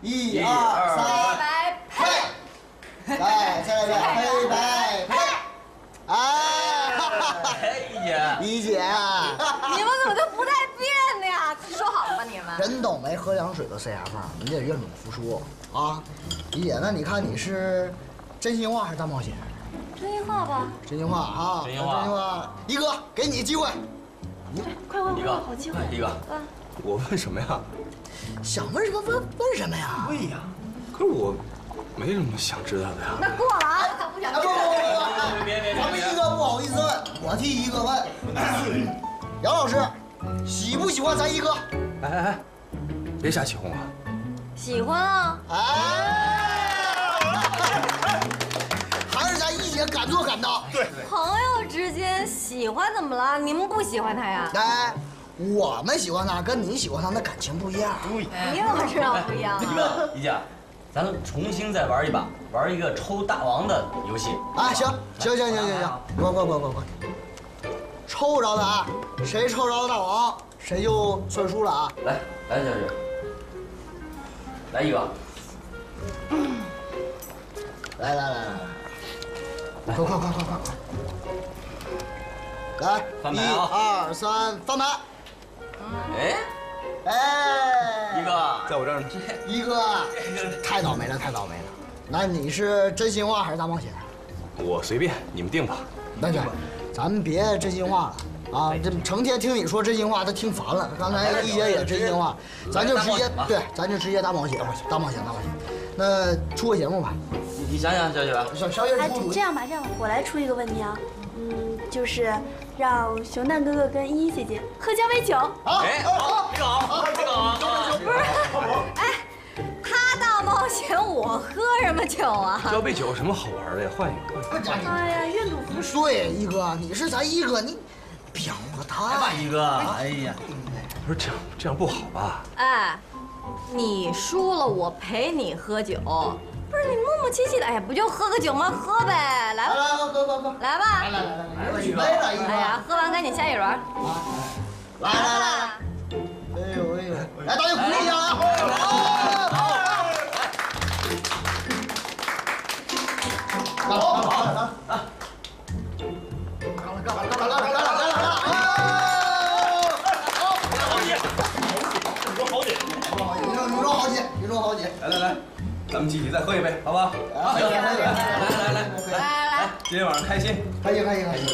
一二三，白配！来，再来一遍，黑白配。哎，哎呀，一姐啊，你们怎么都不带变的呀？说好了吧，你们。人倒霉喝凉水都塞牙缝你得愿赌服输啊！一姐，那你看你是真心话还是大冒险？真心话吧。真心话啊！真心话真心话。一哥，给你机会，快快快一个问，好机会。一个，我问什么呀？想问什么问问什么呀？问呀，可是我没什么想知道的呀。那过了啊，不想啊不不不不，别别别咱们一个不好意思问，我替一个问。杨老师，喜不喜欢咱一哥？哎哎哎，别瞎起哄啊！喜欢啊。哎，还是咱一姐敢做敢当。对，朋友之间喜欢怎么了？你们不喜欢他呀？哎，我们喜欢他跟你喜欢他那感情不一样。你怎么知道不一样一啊？个一姐，咱重新再玩一把，玩一个抽大王的游戏。啊，行行行行行行，滚滚滚滚滚，抽着的啊，谁抽着大王，谁就算输了啊。来来，小雨，来一个，来来来来来，快快快快快快！来，一翻牌啊二三，翻牌！哎，哎，一哥，在我这儿呢。一哥，太倒霉了，太倒霉了。那你是真心话还是大冒险？我随便，你们定吧。那就，咱们别真心话了啊！这成天听你说真心话，都听烦了。刚才一姐也真心话，咱就直接对，咱就直接大冒险，大冒险，大冒险。那出个节目吧，你想想，小雪，小小野哎出主，意。这样吧，这样吧，我来出一个问题啊，嗯，就是让熊蛋哥哥跟依依姐姐喝交杯酒。好，哎，好，这个好，这个好，不是，他大冒险，我喝什么酒啊？交杯酒有什么好玩的呀？换一个，换一个。哎呀，愿赌服输。对，一哥，你是咱一哥，你表个来吧，一哥，哎呀，不是这样，这样不好吧？哎，你输了，我陪你喝酒。不是你磨磨唧唧的，哎呀，不就喝个酒吗？喝呗，来吧，来来，喝喝喝喝，来吧。来来来来，有几杯了，哎呀，喝完赶紧下一轮。来来来来，哎呦哎呦，来大家鼓励一下啊！咱们集体再喝一杯，好不好？行行行，来来来，来来来，今天晚上开心，开心，开心，开心。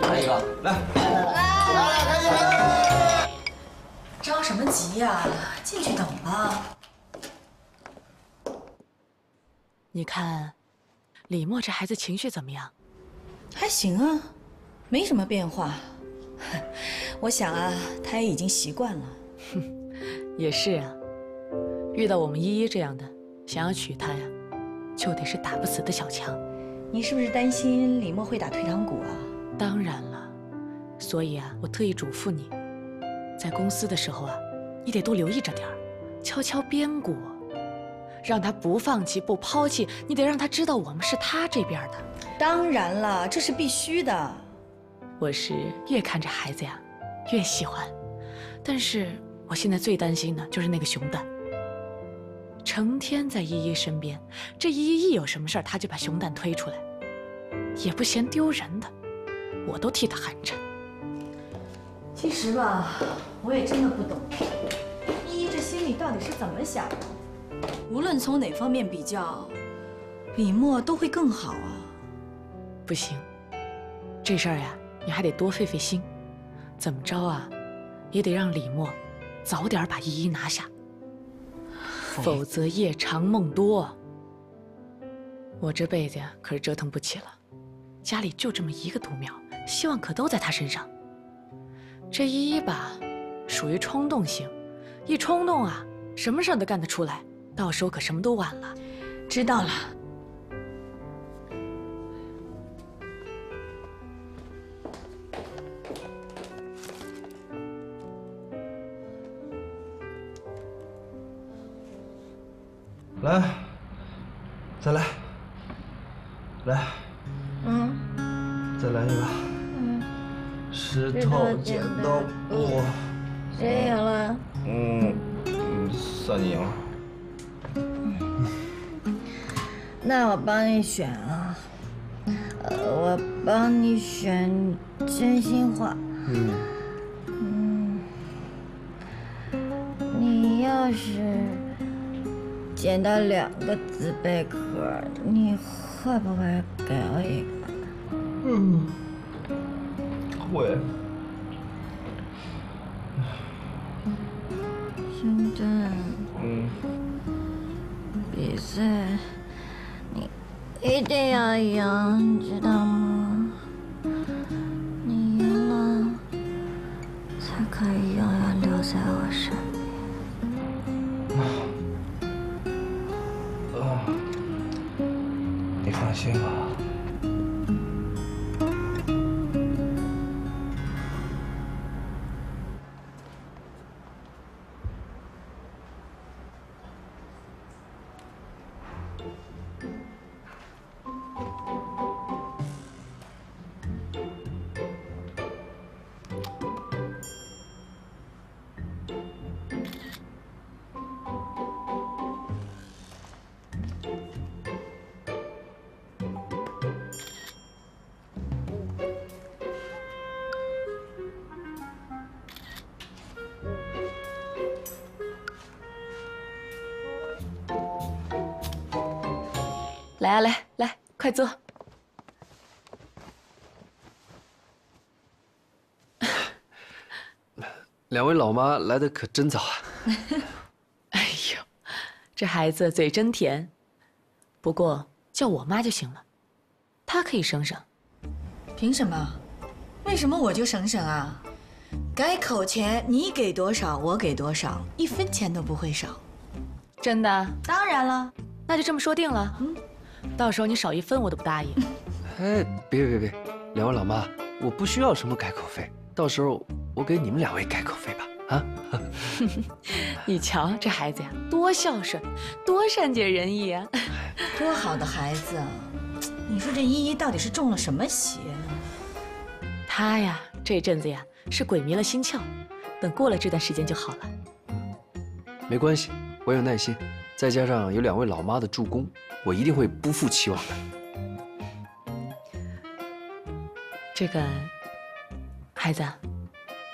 来一个，来。来来，开心，开心。着什么急呀、进去等吧。你看，李默这孩子情绪怎么样？还行啊，没什么变化。我想啊，他也已经习惯了。哼也是啊，遇到我们依依这样的，想要娶她呀，就得是打不死的小强。你是不是担心李默会打退堂鼓啊？当然了，所以啊，我特意嘱咐你，在公司的时候啊，你得多留意着点儿，悄悄编鼓，让他不放弃、不抛弃。你得让他知道我们是他这边的。当然了，这是必须的。我是越看着孩子呀，越喜欢。但是我现在最担心的就是那个熊蛋，成天在依依身边，这依依一有什么事儿，他就把熊蛋推出来，也不嫌丢人的，我都替他寒碜。其实吧，我也真的不懂，依依这心里到底是怎么想的。无论从哪方面比较，李默都会更好啊。不行，这事儿呀，你还得多费费心，怎么着啊，也得让李默早点把依依拿下，否则夜长梦多。我这辈子呀，可是折腾不起了，家里就这么一个独苗，希望可都在他身上。这依依吧，属于冲动型，一冲动啊，什么事儿都干得出来，到时候可什么都晚了。知道了。来，再来，来，嗯，再来一个。嗯，石头剪刀布，谁赢了？嗯，嗯算你赢了。那我帮你选啊，呃，我帮你选真心话。嗯，你要是捡到两个紫贝壳，你会不会给我一个？嗯会。现在，嗯，比赛你一定要赢，知道吗？来啊，来来，快坐。两位老妈来的可真早啊！哎呦，这孩子嘴真甜。不过叫我妈就行了，她可以省省。凭什么？为什么我就省省啊？改口钱你给多少我给多少，一分钱都不会少。真的？当然了，那就这么说定了。嗯，到时候你少一分我都不答应。哎，别别别，两位老妈，我不需要什么改口费，到时候我给你们两位改口费吧。啊，你瞧这孩子呀，多孝顺，多善解人意啊！多好的孩子啊！你说这依依到底是中了什么邪呢？她呀，这阵子呀是鬼迷了心窍，等过了这段时间就好了。没关系，我有耐心，再加上有两位老妈的助攻，我一定会不负期望的。这个孩子，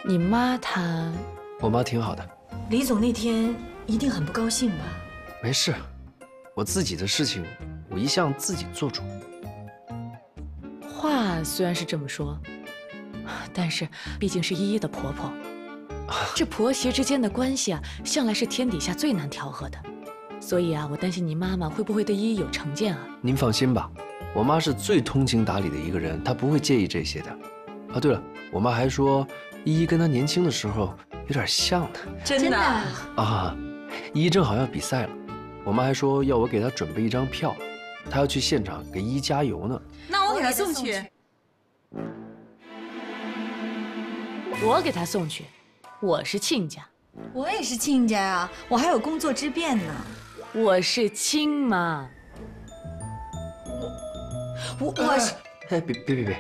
你妈她……我妈挺好的。李总那天一定很不高兴吧？没事，我自己的事情，我一向自己做主。话虽然是这么说，但是毕竟是依依的婆婆，这婆媳之间的关系啊，向来是天底下最难调和的。所以啊，我担心您妈妈会不会对依依有成见啊？您放心吧，我妈是最通情达理的一个人，她不会介意这些的。啊，对了，我妈还说依依跟她年轻的时候有点像呢。真的啊，依依正好要比赛了，我妈还说要我给她准备一张票，她要去现场给依依加油呢。那我给她送去。我给她送去，我是亲家。我也是亲家啊，我还有工作之便呢。我是亲妈。我我是哎，别别别别，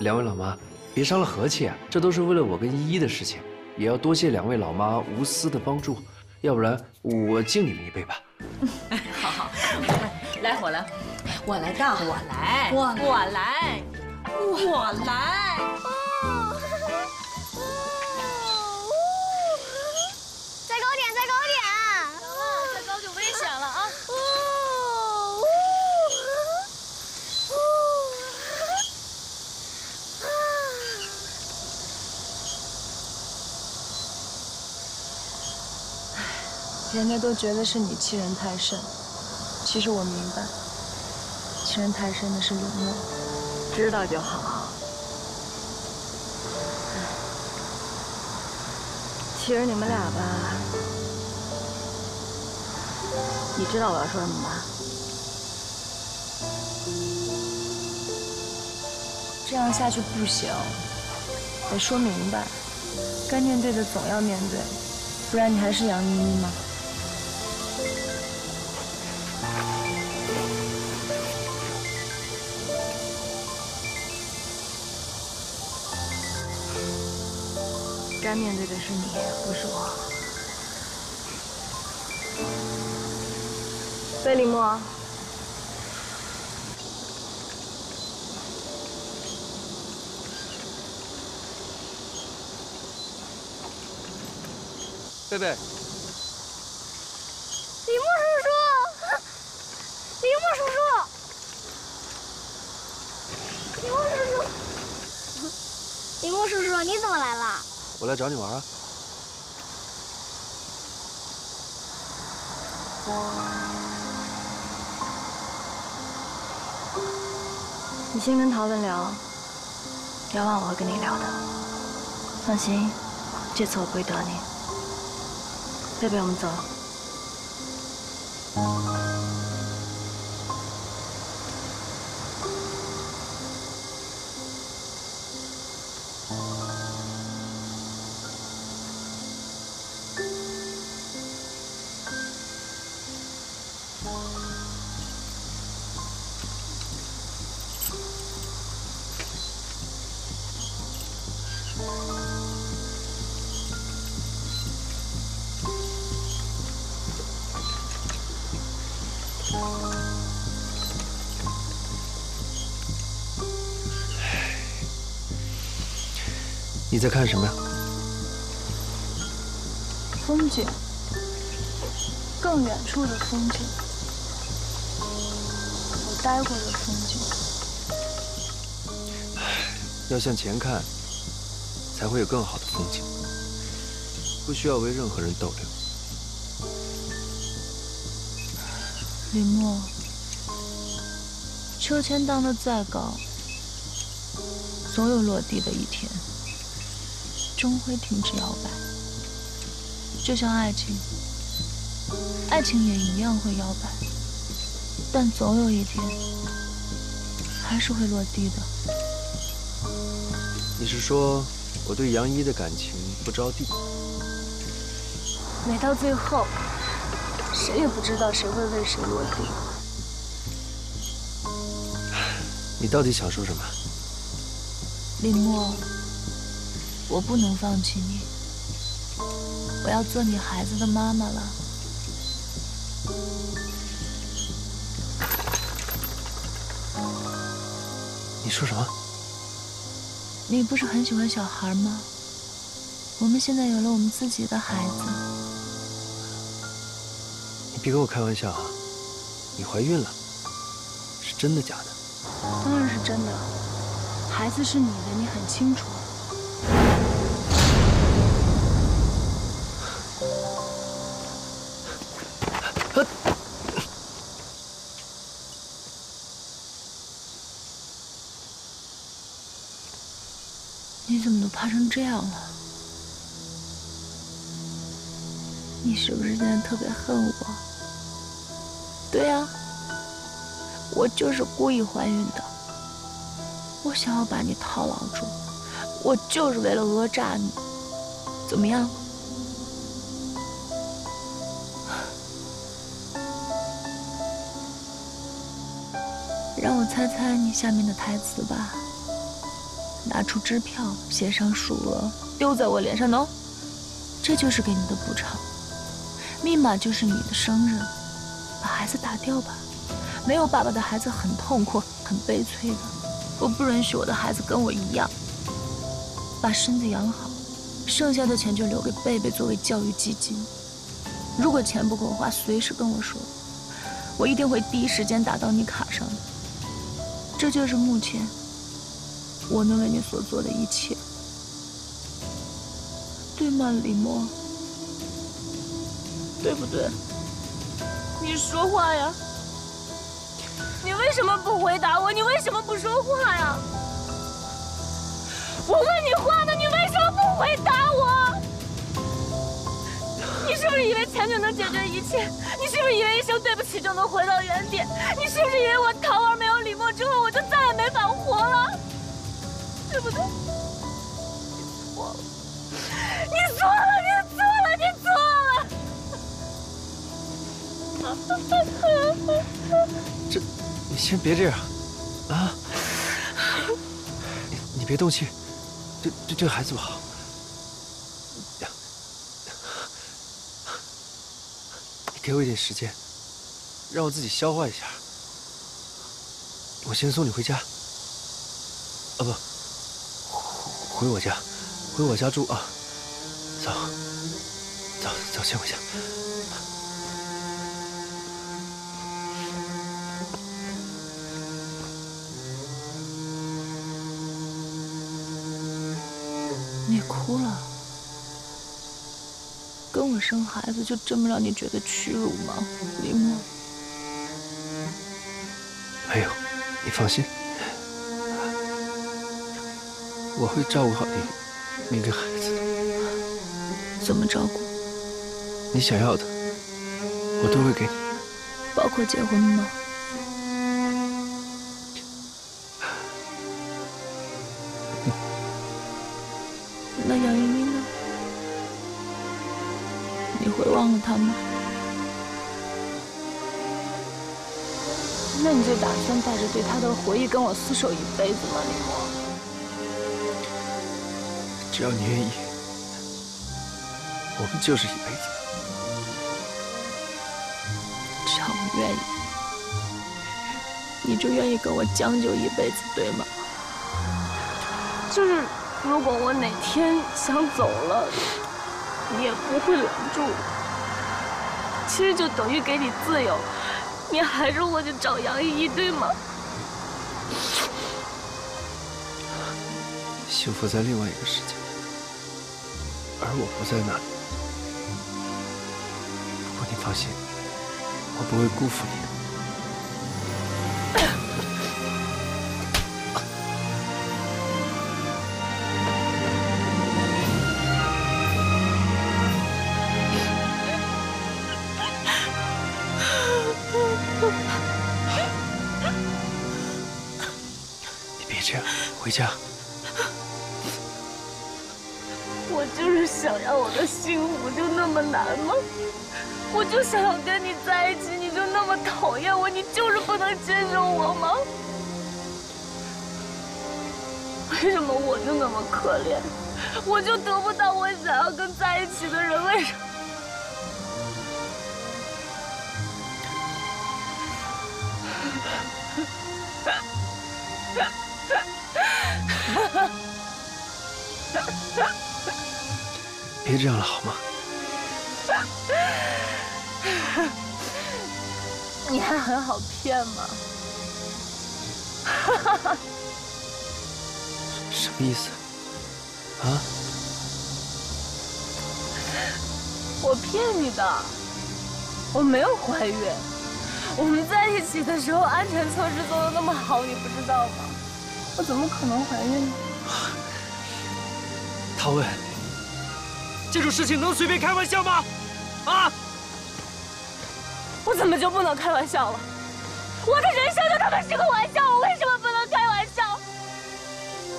两位老妈，别伤了和气啊！这都是为了我跟依依的事情，也要多谢两位老妈无私的帮助，要不然我敬你们一杯吧。好好，来我来，我来倒，我来，我我来，我来。再高点，再高点！再高就危险了啊！人家都觉得是你欺人太甚，其实我明白，欺人太甚的是李默。知道就好。其实你们俩吧，你知道我要说什么吧？这样下去不行，得说明白，该面对的总要面对，不然你还是杨依依吗？该面对的是你，不是我。魏林墨，贝贝，李牧叔叔，李牧叔叔，李牧叔叔，李牧叔叔，你怎么来了？我来找你玩啊。你先跟陶文聊，聊完我会跟你聊的。放心，这次我不会得你。贝贝，我们走。在看什么呀？风景，更远处的风景，我待过的风景。要向前看，才会有更好的风景。不需要为任何人逗留。林墨，秋千荡得再高，总有落地的一天，终会停止摇摆。就像爱情，爱情也一样会摇摆，但总有一天还是会落地的。你是说我对杨一的感情不着地？没到最后，谁也不知道谁会为谁落地。你到底想说什么？林墨，我不能放弃你，我要做你孩子的妈妈了。你说什么？你不是很喜欢小孩吗？我们现在有了我们自己的孩子，你别跟我开玩笑啊！你怀孕了，是真的假的？当然是真的。孩子是你的，你很清楚。怕成这样了？你是不是现在特别恨我？对呀、我就是故意怀孕的。我想要把你套牢住，我就是为了讹诈你。怎么样？让我猜猜你下面的台词吧。拿出支票，写上数额，丢在我脸上喏，这就是给你的补偿。密码就是你的生日，把孩子打掉吧。没有爸爸的孩子很痛苦，很悲催的。我不允许我的孩子跟我一样。把身子养好，剩下的钱就留给贝贝作为教育基金。如果钱不够花，随时跟我说，我一定会第一时间打到你卡上的。这就是目前我能为你所做的一切，对吗，李默？对不对？你说话呀！你为什么不回答我？你为什么不说话呀？我问你话呢，你为什么不回答我？你是不是以为钱就能解决一切？你是不是以为一声对不起就能回到原点？你是不是以为我桃儿没有李默之后，我就再也没法活了？对不对？你错了，你错了，你错了，你错了！这，你先别这样，啊！你你别动气，对对这个孩子不好。你给我一点时间，让我自己消化一下。我先送你回家。啊不，回我家，回我家住啊。走，走走，先回家。你哭了？跟我生孩子就这么让你觉得屈辱吗，李默？没有，你放心，我会照顾好你，你跟孩子的。怎么照顾？你想要的，我都会给你。包括结婚吗？那杨莹莹呢？你会忘了她吗？那你就打算带着对她的回忆跟我厮守一辈子吗，李默？只要你愿意，我们就是一辈子。只要我愿意，你就愿意跟我将就一辈子，对吗？就是如果我哪天想走了，你也不会拦住我。其实就等于给你自由，你还是会去找杨依依，对吗？幸福在另外一个世界，而我不在那里。不过你放心，我不会辜负你的。你别这样，回家。那么难吗？我就想要跟你在一起，你就那么讨厌我，你就是不能接受我吗？为什么我就那么可怜，我就得不到我想要跟在一起的人？为什么？别这样了，好吗？你还很好骗吗？什么意思？啊？我骗你的，我没有怀孕。我们在一起的时候，安全措施做的那么好，你不知道吗？我怎么可能怀孕呢？陶文，这种事情能随便开玩笑吗？啊！我怎么就不能开玩笑了？我的人生就他妈是个玩笑，我为什么不能开玩笑？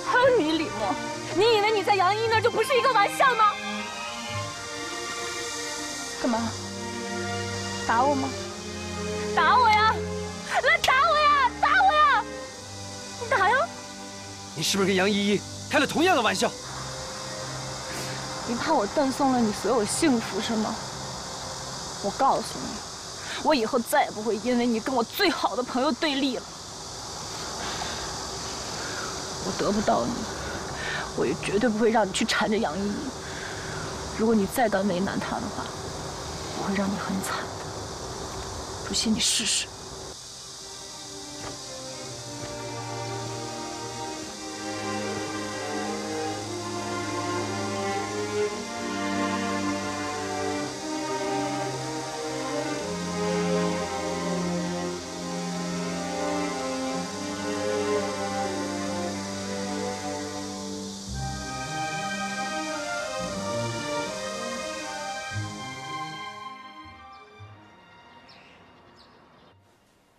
还有你，李默，你以为你在杨一那儿就不是一个玩笑吗？干嘛？打我吗？打我呀！来打我呀！打我呀！你打呀！你是不是跟杨依依开了同样的玩笑？你怕我断送了你所有幸福是吗？我告诉你，我以后再也不会因为你跟我最好的朋友对立了。我得不到你，我也绝对不会让你去缠着杨依依。如果你再敢为难她的话，我会让你很惨的。不信你试试。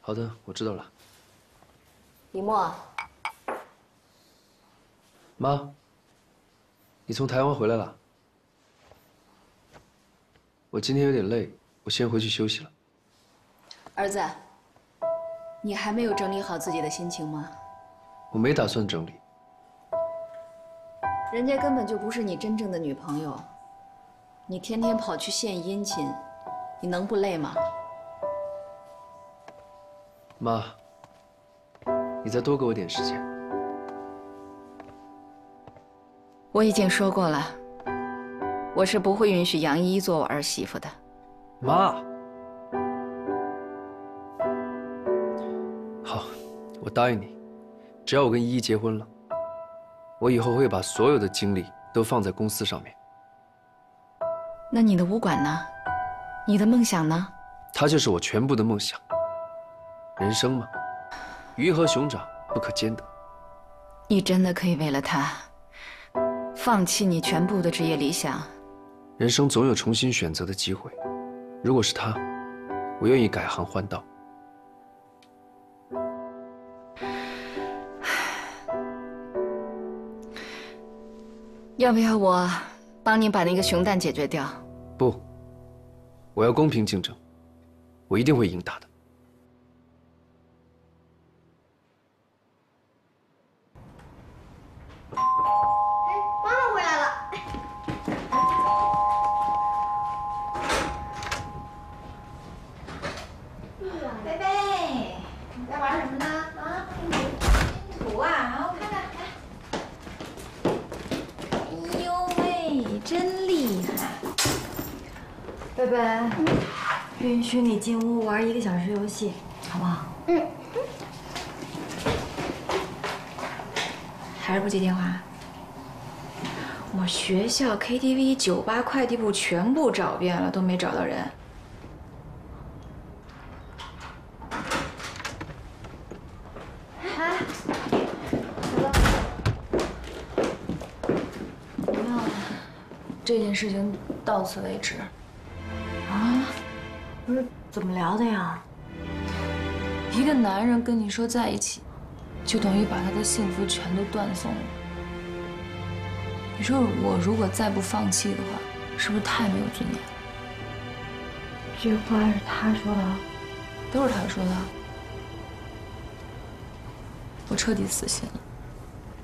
好的，我知道了。李默，妈，你从台湾回来了？我今天有点累，我先回去休息了。儿子，你还没有整理好自己的心情吗？我没打算整理。人家根本就不是你真正的女朋友，你天天跑去献殷勤，你能不累吗？妈，你再多给我点时间。我已经说过了，我是不会允许杨依依做我儿媳妇的。妈，好，我答应你，只要我跟依依结婚了，我以后会把所有的精力都放在公司上面。那你的武馆呢？你的梦想呢？它就是我全部的梦想。人生嘛，鱼和熊掌不可兼得。你真的可以为了他，放弃你全部的职业理想？人生总有重新选择的机会。如果是他，我愿意改行换道。要不要我帮你把那个熊蛋解决掉？不，我要公平竞争，我一定会赢他的。校、KTV、酒吧、快递部全部找遍了，都没找到人。哎，这件事情到此为止。啊？不是怎么聊的呀？一个男人跟你说在一起，就等于把他的幸福全都断送了。你说我如果再不放弃的话，是不是太没有尊严？这话是他说的，都是他说的。我彻底死心了，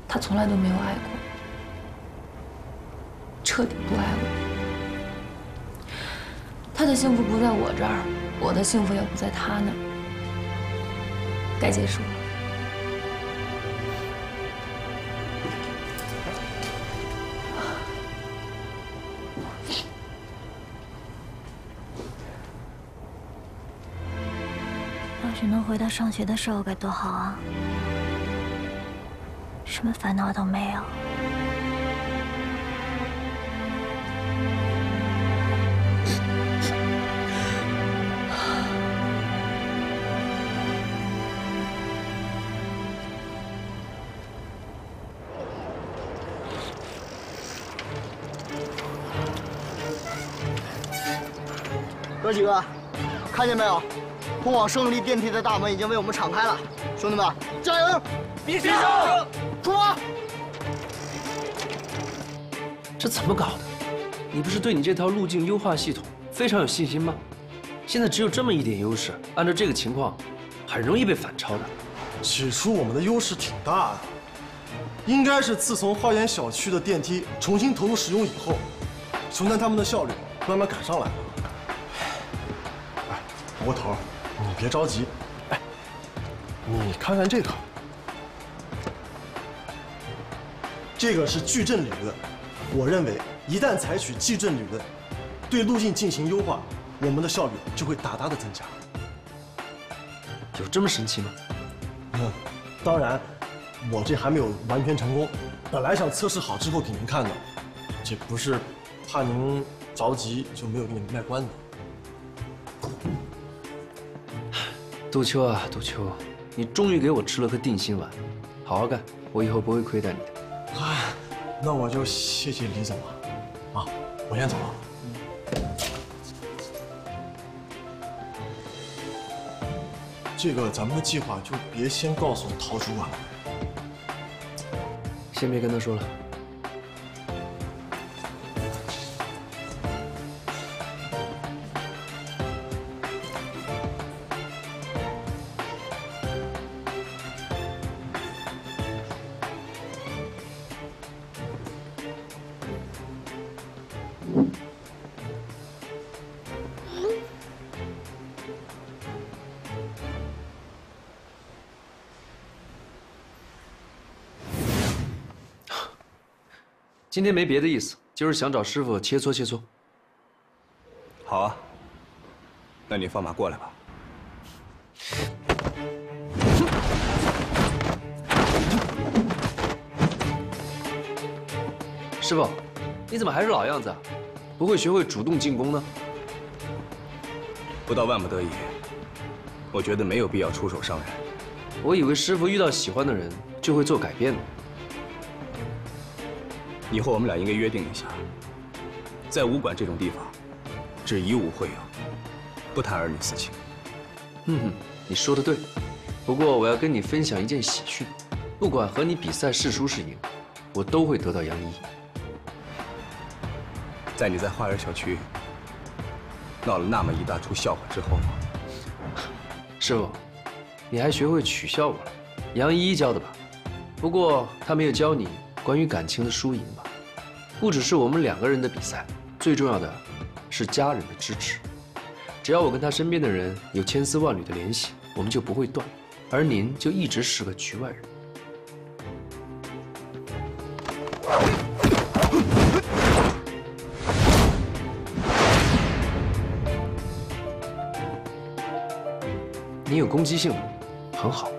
他从来都没有爱过，彻底不爱我。他的幸福不在我这儿，我的幸福也不在他那儿。该结束了。上学的时候该多好啊！什么烦恼都没有。哥几个，看见没有？通往胜利电梯的大门已经为我们敞开了，兄弟们，加油！必胜出发！这怎么搞的？你不是对你这套路径优化系统非常有信心吗？现在只有这么一点优势，按照这个情况，很容易被反超的。起初我们的优势挺大的，应该是自从花园小区的电梯重新投入使用以后，熊丹他们的效率慢慢赶上来了。哎，窝头，你别着急，哎，你看看这个，这个是矩阵理论。我认为，一旦采取矩阵理论，对路径进行优化，我们的效率就会大大的增加。有这么神奇吗？嗯，当然，我这还没有完全成功，本来想测试好之后给您看的，这不是怕您着急就没有给你们卖关子。杜秋啊，杜秋，你终于给我吃了颗定心丸，好好干，我以后不会亏待你的。啊，那我就谢谢李总了，啊，我先走了。这个咱们的计划就别先告诉陶主管了。先别跟他说了。今天没别的意思，就是想找师傅切磋切磋。好啊，那你放马过来吧。师傅，你怎么还是老样子啊？不会学会主动进攻呢？不到万不得已，我觉得没有必要出手伤人。我以为师傅遇到喜欢的人就会做改变呢。以后我们俩应该约定一下，在武馆这种地方，只以武会友，不谈儿女私情。嗯哼，你说的对。不过我要跟你分享一件喜讯，不管和你比赛是输是赢，我都会得到杨一。在你在花园小区闹了那么一大出笑话之后，师傅，你还学会取笑我了？杨依依教的吧？不过她没有教你关于感情的输赢吧？不只是我们两个人的比赛，最重要的是家人的支持。只要我跟他身边的人有千丝万缕的联系，我们就不会断，而您就一直是个局外人。你有攻击性，很好。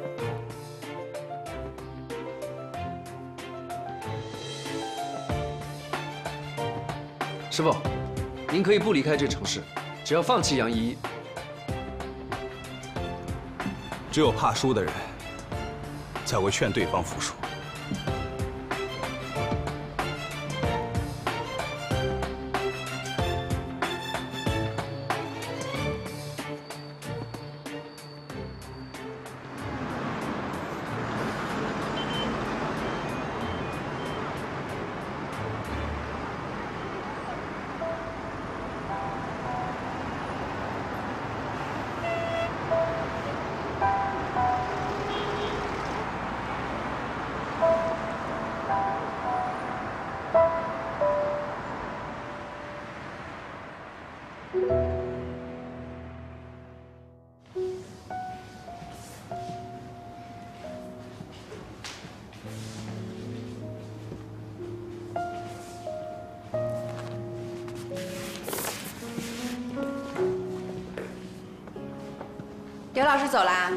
师傅，您可以不离开这城市，只要放弃杨依依。只有怕输的人，才会劝对方服输。刘老师走啦？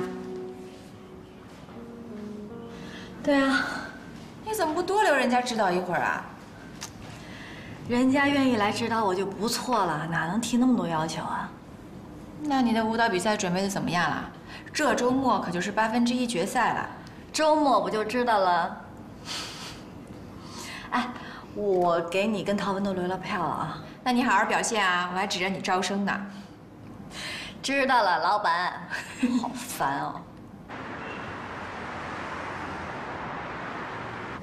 对啊，你怎么不多留人家指导一会儿啊？人家愿意来指导我就不错了，哪能提那么多要求啊？那你的舞蹈比赛准备的怎么样了？这周末可就是八分之一决赛了，周末不就知道了？哎，我给你跟陶文都留了票了啊，那你好好表现啊，我还指着你招生呢。知道了，老板。好烦哦。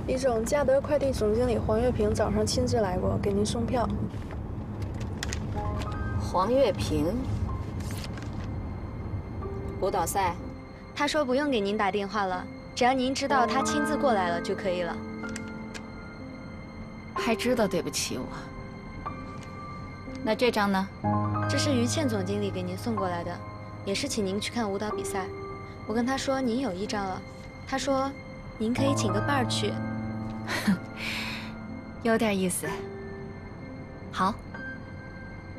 李总，嘉德快递总经理黄月平早上亲自来过，给您送票。黄月平，舞蹈赛，他说不用给您打电话了，只要您知道他亲自过来了就可以了。还知道对不起我？那这张呢？这是于倩总经理给您送过来的，也是请您去看舞蹈比赛。我跟他说您有一张了，他说您可以请个伴儿去。有点意思。好，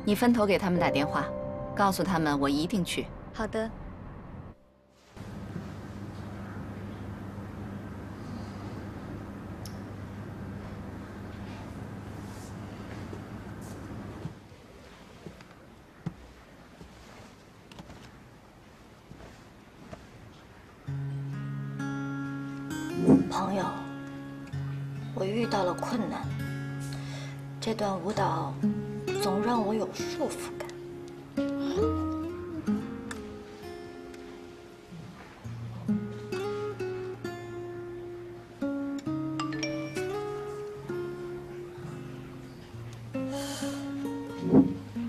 你分头给他们打电话，告诉他们我一定去。好的。这段舞蹈总让我有束缚感。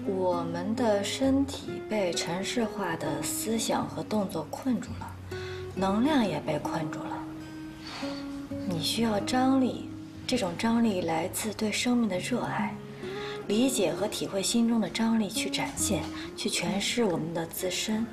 我们的身体被城市化的思想和动作困住了，能量也被困住了。你需要张力，这种张力来自对生命的热爱，理解和体会心中的张力，去展现，去诠释我们的自身。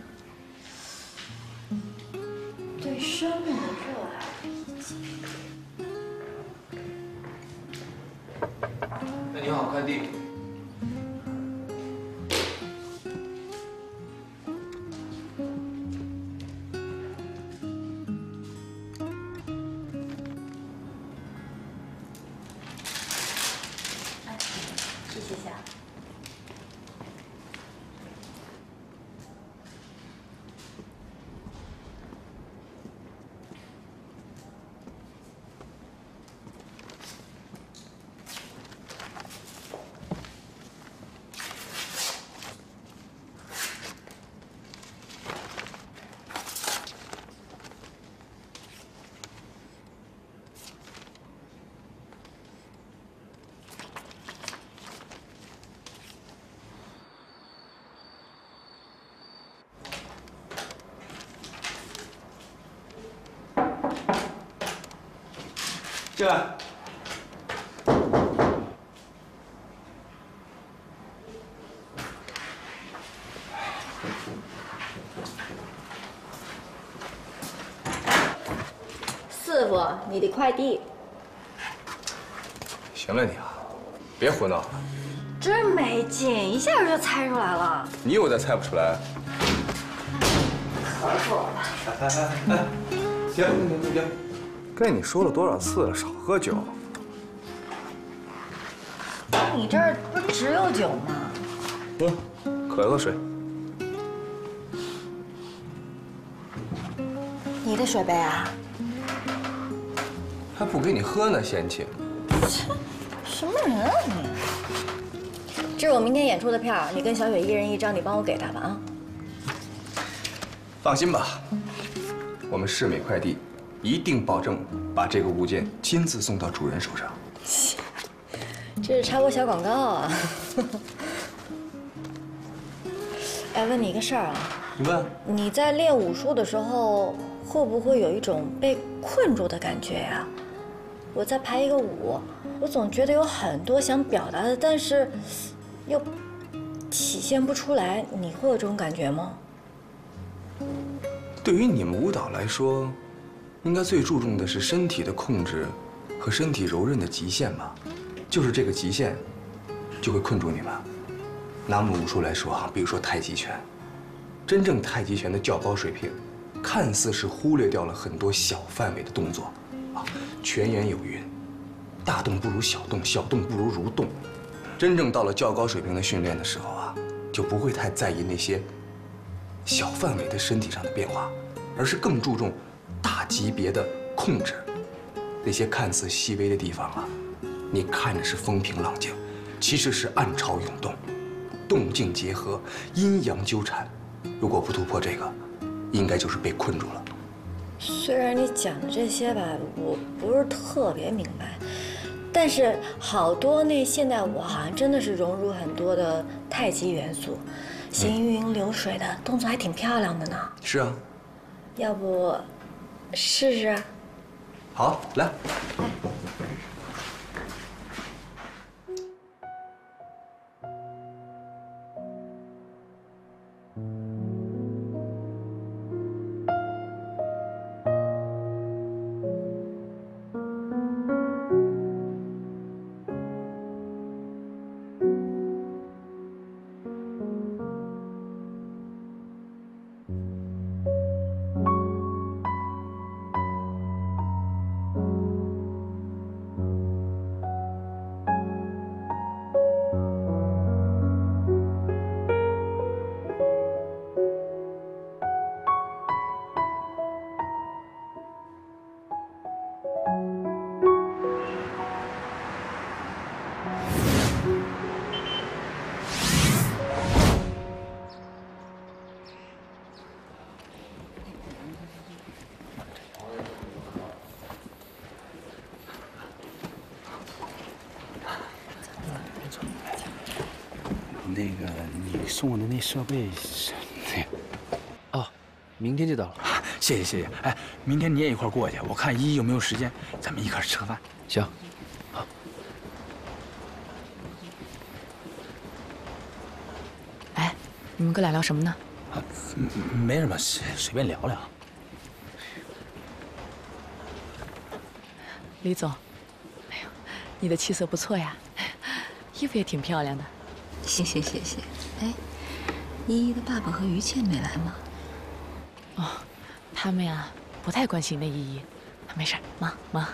进来。师傅，你的快递。行了你啊，别胡闹了。真没劲，一下就猜出来了。你有的猜不出来？可错了。哎哎哎，停停停停！跟你说了多少次了，少喝酒。你这儿不只有酒吗？嗯，快喝水。你的水杯啊？还不给你喝呢，嫌弃。什么人啊你？这是我明天演出的票，你跟小雪一人一张，你帮我给她吧啊。放心吧，我们市美快递一定保证把这个物件亲自送到主人手上。这是插播小广告啊！哎，问你一个事儿啊，你问。你在练武术的时候，会不会有一种被困住的感觉呀？我在排一个舞，我总觉得有很多想表达的，但是又体现不出来。你会有这种感觉吗？对于你们舞蹈来说，应该最注重的是身体的控制和身体柔韧的极限吧？就是这个极限，就会困住你们。拿我们武术来说啊，比如说太极拳，真正太极拳的较高水平，看似是忽略掉了很多小范围的动作，啊，拳言有云，大动不如小动，小动不如蠕动。真正到了较高水平的训练的时候啊，就不会太在意那些小范围的身体上的变化，而是更注重大级别的控制。那些看似细微的地方啊，你看着是风平浪静，其实是暗潮涌动，动静结合，阴阳纠缠。如果不突破这个，应该就是被困住了。虽然你讲的这些吧，我不是特别明白，但是好多那现代舞好像真的是融入很多的太极元素，行云流水的动作还挺漂亮的呢。是啊，要不试试？好，来。那个，你送我的那设备是那……哦，明天就到了。谢谢谢谢。哎，明天你也一块过去，我看依依有没有时间，咱们一块吃个饭。行。好。哎，你们哥俩聊什么呢？啊，没什么，随随便聊聊。李总，哎呦，你的气色不错呀。衣服也挺漂亮的。谢谢谢谢。哎，依依的爸爸和于倩没来吗？哦，他们呀不太关心那依依，没事，忙忙。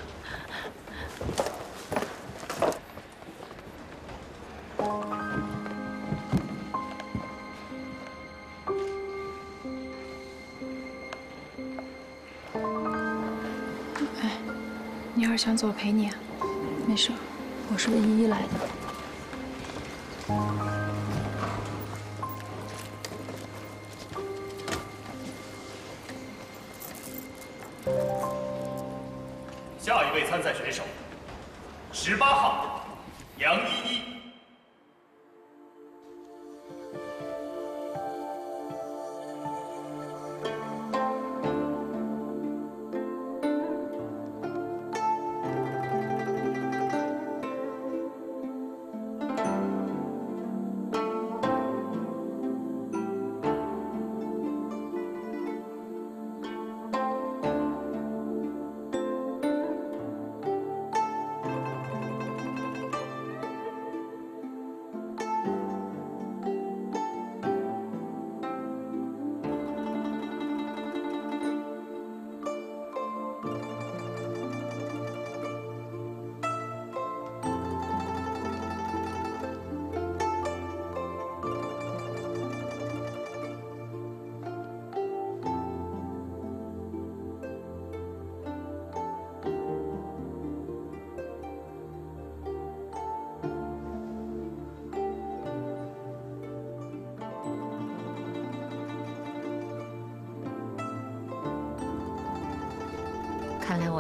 哎，你要是想走，我陪你啊。没事，我是为依依来的。十八号杨依依。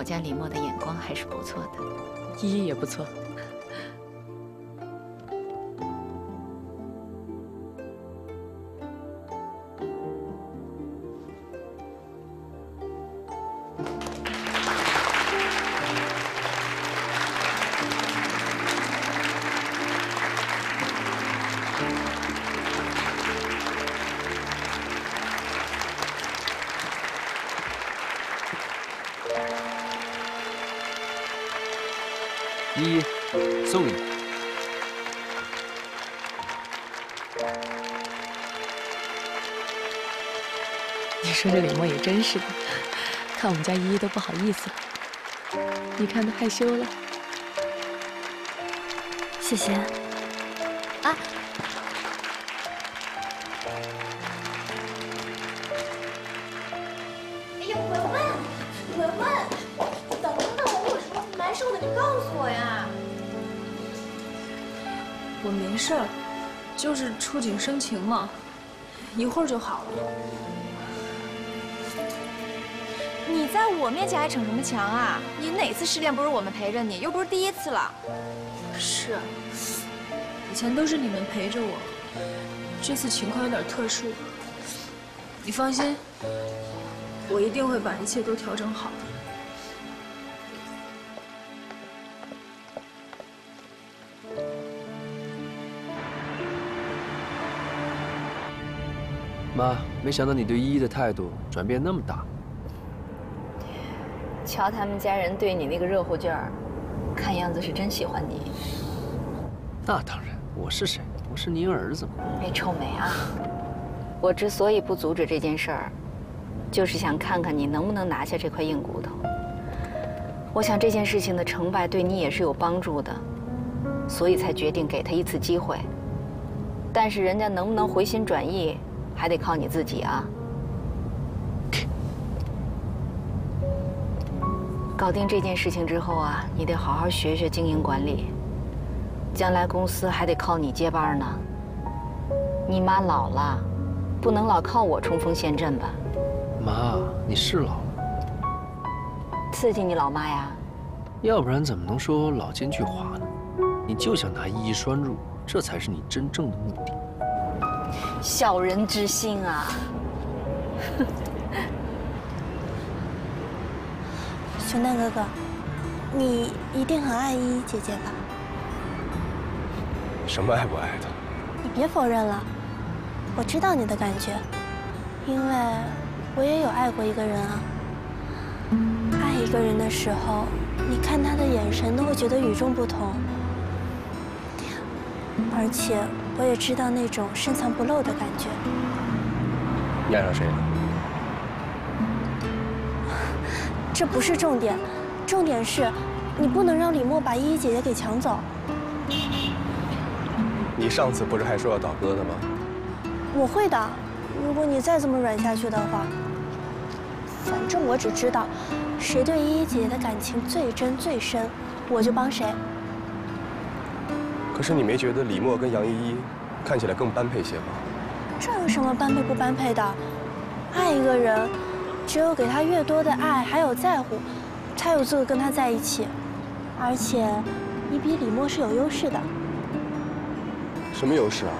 家李默的眼光还是不错的。依依也不错。这李默也真是的，看我们家依依都不好意思了。你看她害羞了。谢谢。啊，哎呀，文文，文文，等等，我有什么难受的，你告诉我呀。我没事儿，就是触景生情嘛，一会儿就好了。在我面前还逞什么强啊？你哪次失恋不是我们陪着你，又不是第一次了。是，以前都是你们陪着我，这次情况有点特殊。你放心，我一定会把一切都调整好。妈，没想到你对依依的态度转变那么大。瞧他们家人对你那个热乎劲儿，看样子是真喜欢你。那当然，我是谁？我是您儿子吗。别臭美啊！我之所以不阻止这件事儿，就是想看看你能不能拿下这块硬骨头。我想这件事情的成败对你也是有帮助的，所以才决定给他一次机会。但是人家能不能回心转意，还得靠你自己啊。搞定这件事情之后啊，你得好好学学经营管理，将来公司还得靠你接班呢。你妈老了，不能老靠我冲锋陷阵吧？妈，你是老了，刺激你老妈呀？要不然怎么能说老奸巨猾呢？你就想拿依依拴住，这才是你真正的目的。小人之心啊！熊蛋哥哥，你一定很爱依依姐姐吧？什么爱不爱的？你别否认了，我知道你的感觉，因为我也有爱过一个人啊。爱一个人的时候，你看他的眼神都会觉得与众不同。而且我也知道那种深藏不露的感觉。你爱上谁了？这不是重点，重点是，你不能让李默把依依姐姐给抢走。你上次不是还说要倒戈的吗？我会的，如果你再这么软下去的话。反正我只知道，谁对依依姐姐的感情最真最深，我就帮谁。可是你没觉得李默跟杨依依看起来更般配些吗？这有什么般配不般配的？爱一个人，只有给他越多的爱还有在乎，才有资格跟他在一起。而且，你比李默是有优势的。什么优势啊？